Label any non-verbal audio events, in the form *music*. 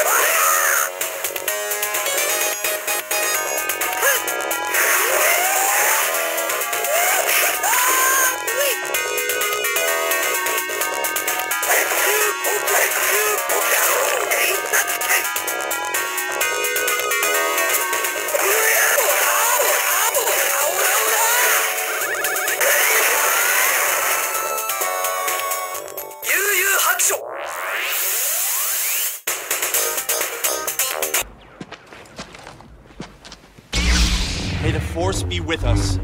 Everybody! *laughs* May the Force be with us.